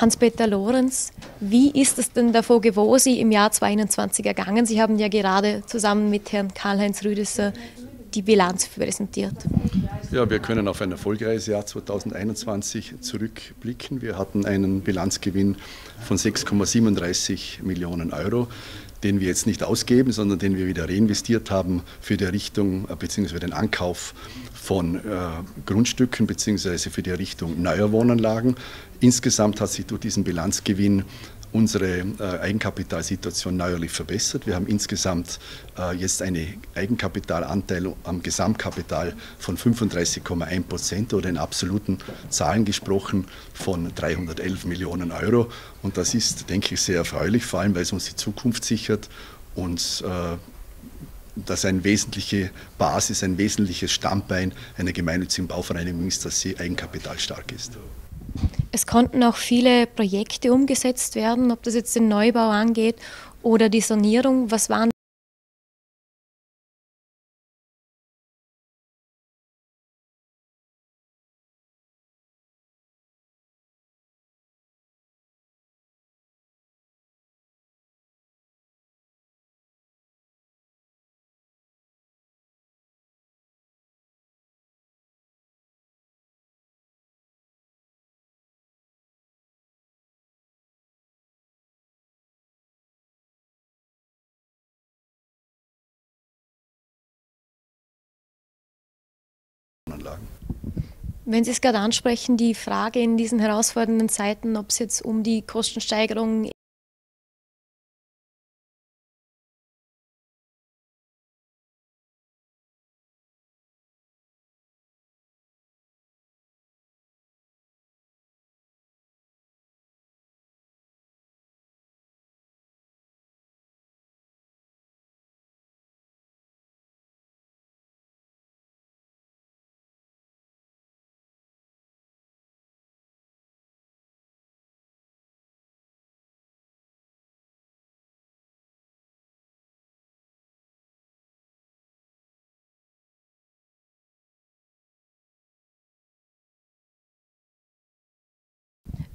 Hans-Peter Lorenz, wie ist es denn der Vogevosi im Jahr 2021 ergangen? Sie haben ja gerade zusammen mit Herrn Karl-Heinz Rüdesser die Bilanz präsentiert. Ja, wir können auf ein erfolgreiches Jahr 2021 zurückblicken. Wir hatten einen Bilanzgewinn von 6,37 Millionen Euro den wir jetzt nicht ausgeben, sondern den wir wieder reinvestiert haben für die Errichtung äh, bzw. den Ankauf von äh, Grundstücken bzw. für die Errichtung neuer Wohnanlagen. Insgesamt hat sich durch diesen Bilanzgewinn unsere äh, Eigenkapitalsituation neuerlich verbessert. Wir haben insgesamt äh, jetzt einen Eigenkapitalanteil am Gesamtkapital von 35,1 Prozent oder in absoluten Zahlen gesprochen von 311 Millionen Euro. Und das ist, denke ich, sehr erfreulich, vor allem weil es uns die Zukunft sichert und äh, dass eine wesentliche Basis, ein wesentliches Standbein einer gemeinnützigen Bauvereinigung ist, dass sie eigenkapitalstark ist. Es konnten auch viele Projekte umgesetzt werden, ob das jetzt den Neubau angeht oder die Sanierung. Was waren Wenn Sie es gerade ansprechen, die Frage in diesen herausfordernden Zeiten, ob es jetzt um die Kostensteigerung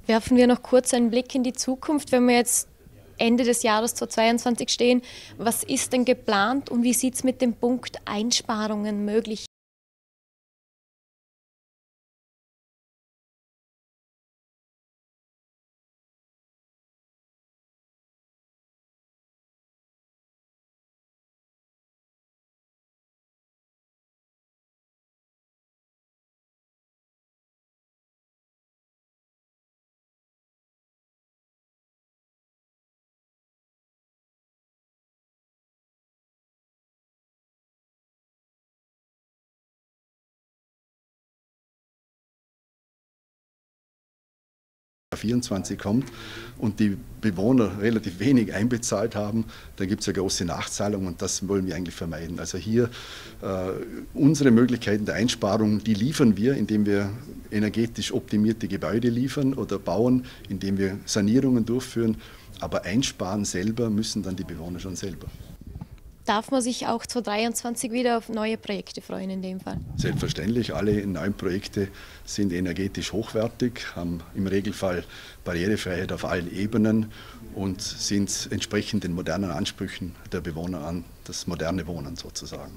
Werfen wir noch kurz einen Blick in die Zukunft, wenn wir jetzt Ende des Jahres 2022 stehen. Was ist denn geplant und wie sieht es mit dem Punkt Einsparungen möglich ...24 kommt und die Bewohner relativ wenig einbezahlt haben, dann gibt es eine große Nachzahlung und das wollen wir eigentlich vermeiden. Also hier äh, unsere Möglichkeiten der Einsparung, die liefern wir, indem wir energetisch optimierte Gebäude liefern oder bauen, indem wir Sanierungen durchführen, aber einsparen selber müssen dann die Bewohner schon selber darf man sich auch 2023 wieder auf neue Projekte freuen in dem Fall? Selbstverständlich, alle neuen Projekte sind energetisch hochwertig, haben im Regelfall Barrierefreiheit auf allen Ebenen und sind entsprechend den modernen Ansprüchen der Bewohner an das moderne Wohnen sozusagen.